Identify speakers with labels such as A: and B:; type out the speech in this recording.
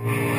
A: Bye.